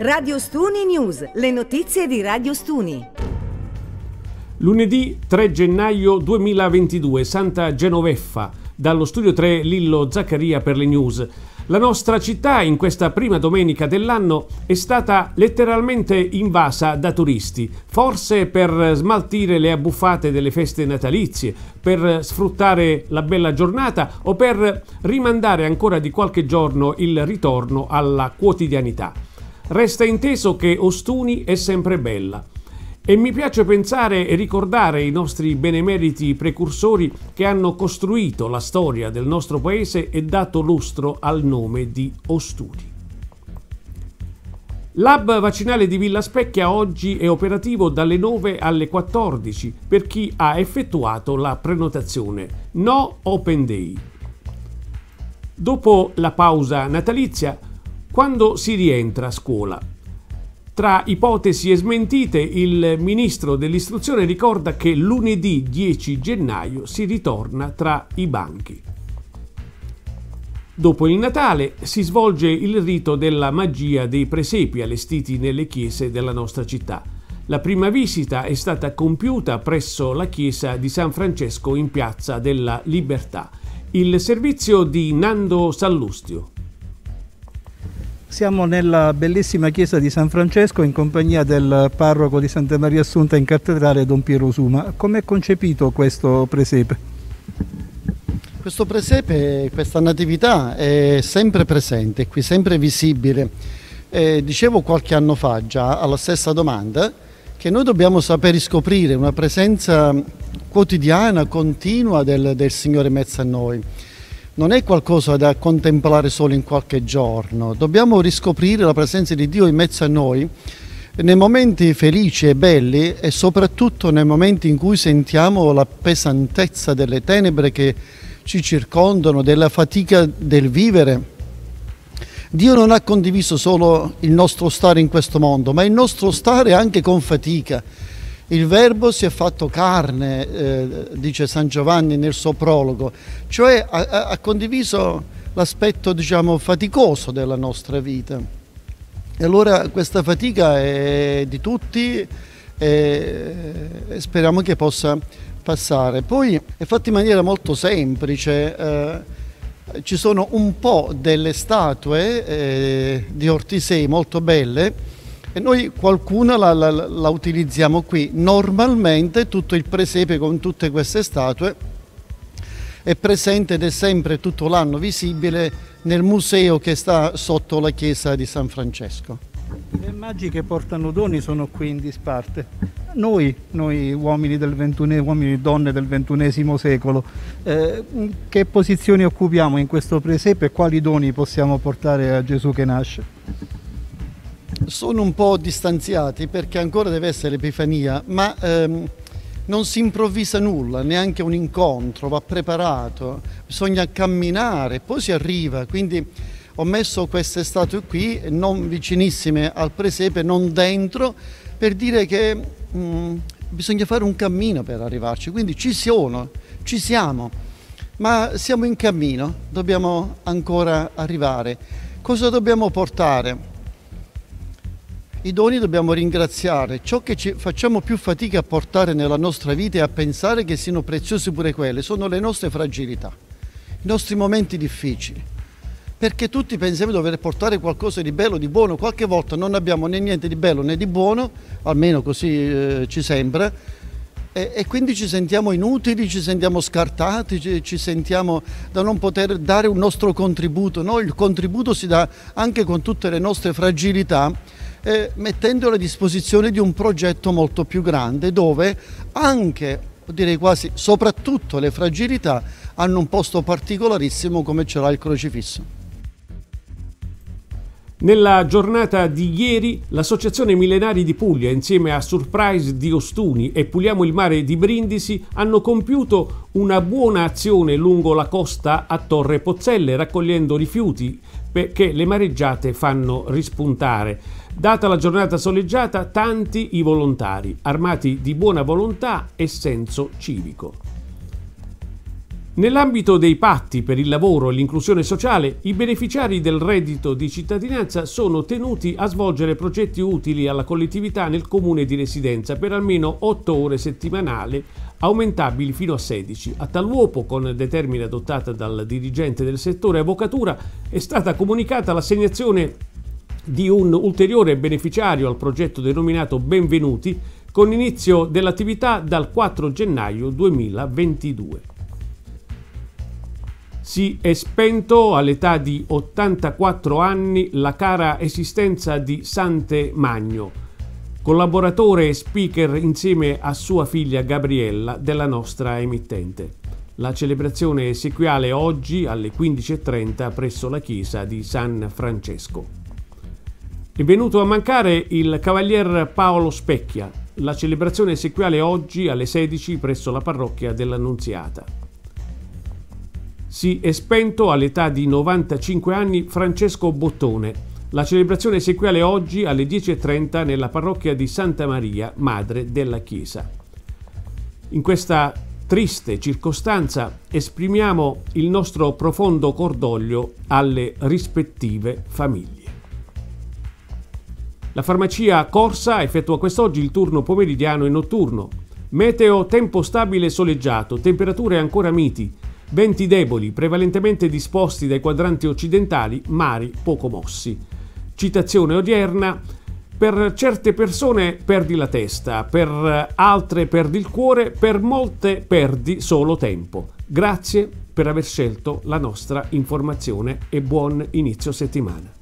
Radio Stuni News, le notizie di Radio Stuni. Lunedì 3 gennaio 2022, Santa Genoveffa, dallo studio 3 Lillo Zaccaria per le news. La nostra città in questa prima domenica dell'anno è stata letteralmente invasa da turisti, forse per smaltire le abbuffate delle feste natalizie, per sfruttare la bella giornata o per rimandare ancora di qualche giorno il ritorno alla quotidianità. Resta inteso che Ostuni è sempre bella. E mi piace pensare e ricordare i nostri benemeriti precursori che hanno costruito la storia del nostro paese e dato lustro al nome di Ostuni. L'hub vaccinale di Villa Specchia oggi è operativo dalle 9 alle 14 per chi ha effettuato la prenotazione. No Open Day. Dopo la pausa natalizia, quando si rientra a scuola. Tra ipotesi e smentite, il ministro dell'istruzione ricorda che lunedì 10 gennaio si ritorna tra i banchi. Dopo il Natale si svolge il rito della magia dei presepi allestiti nelle chiese della nostra città. La prima visita è stata compiuta presso la chiesa di San Francesco in piazza della Libertà. Il servizio di Nando Sallustio. Siamo nella bellissima chiesa di San Francesco in compagnia del parroco di Santa Maria Assunta in cattedrale Don Piero Suma. Come è concepito questo presepe? Questo presepe, questa natività è sempre presente, qui sempre visibile. Eh, dicevo qualche anno fa già alla stessa domanda che noi dobbiamo saper riscoprire una presenza quotidiana, continua del, del Signore in mezzo a noi non è qualcosa da contemplare solo in qualche giorno, dobbiamo riscoprire la presenza di Dio in mezzo a noi nei momenti felici e belli e soprattutto nei momenti in cui sentiamo la pesantezza delle tenebre che ci circondano, della fatica del vivere. Dio non ha condiviso solo il nostro stare in questo mondo, ma il nostro stare anche con fatica il verbo si è fatto carne, eh, dice San Giovanni nel suo prologo, cioè ha, ha condiviso l'aspetto diciamo, faticoso della nostra vita. E allora questa fatica è di tutti e speriamo che possa passare. Poi è fatto in maniera molto semplice. Eh, ci sono un po' delle statue eh, di Ortisei molto belle e noi qualcuna la, la, la utilizziamo qui. Normalmente tutto il presepe con tutte queste statue è presente ed è sempre tutto l'anno visibile nel museo che sta sotto la chiesa di San Francesco. Le immagini che portano doni sono qui in disparte. Noi, noi uomini, del 21, uomini e donne del XXI secolo, eh, che posizioni occupiamo in questo presepe e quali doni possiamo portare a Gesù che nasce? Sono un po' distanziati perché ancora deve essere l'Epifania, ma ehm, non si improvvisa nulla, neanche un incontro, va preparato, bisogna camminare, poi si arriva, quindi ho messo queste statue qui, non vicinissime al presepe, non dentro, per dire che mh, mm, bisogna fare un cammino per arrivarci, quindi ci sono, ci siamo, ma siamo in cammino, dobbiamo ancora arrivare. Cosa dobbiamo portare? I doni dobbiamo ringraziare, ciò che ci facciamo più fatica a portare nella nostra vita e a pensare che siano preziosi pure quelle, sono le nostre fragilità, i nostri momenti difficili. Perché tutti pensiamo di dover portare qualcosa di bello, di buono, qualche volta non abbiamo né niente di bello né di buono, almeno così eh, ci sembra, e, e, quindi ci sentiamo inutili, ci sentiamo scartati, ci, ci, sentiamo da non poter dare un nostro contributo. No, il contributo si dà anche con tutte le nostre fragilità eh, mettendolo a disposizione di un progetto molto più grande dove anche, direi quasi soprattutto le fragilità hanno un posto particolarissimo come ce l'ha il crocifisso. Nella giornata di ieri l'Associazione Millenari di Puglia insieme a Surprise di Ostuni e Puliamo il Mare di Brindisi hanno compiuto una buona azione lungo la costa a Torre Pozzelle raccogliendo rifiuti che le mareggiate fanno rispuntare. Data la giornata soleggiata, tanti i volontari, armati di buona volontà e senso civico. Nell'ambito dei patti per il lavoro e l'inclusione sociale, i beneficiari del reddito di cittadinanza sono tenuti a svolgere progetti utili alla collettività nel comune di residenza per almeno 8 ore settimanali, aumentabili fino a 16. A tal uopo, con determine adottata dal dirigente del settore avvocatura, è stata comunicata l'assegnazione di un ulteriore beneficiario al progetto denominato Benvenuti, con inizio dell'attività dal 4 gennaio 2022 si è spento all'età di 84 anni la cara esistenza di Sante Magno, collaboratore e speaker insieme a sua figlia Gabriella della nostra emittente. La celebrazione sequiale oggi alle 15.30 presso la chiesa di San Francesco. È venuto a mancare il cavalier Paolo Specchia. La celebrazione sequiale oggi alle 16 presso la parrocchia dell'Annunziata si è spento all'età di 95 anni Francesco Bottone. La celebrazione sequele oggi alle 10.30 nella parrocchia di Santa Maria, madre della Chiesa. In questa triste circostanza esprimiamo il nostro profondo cordoglio alle rispettive famiglie. La farmacia Corsa effettua quest'oggi il turno pomeridiano e notturno. Meteo tempo stabile soleggiato, temperature ancora miti, Venti deboli, prevalentemente disposti dai quadranti occidentali, mari poco mossi. Citazione odierna. Per certe persone perdi la testa, per altre perdi il cuore, per molte perdi solo tempo. Grazie per aver scelto la nostra informazione e buon inizio settimana.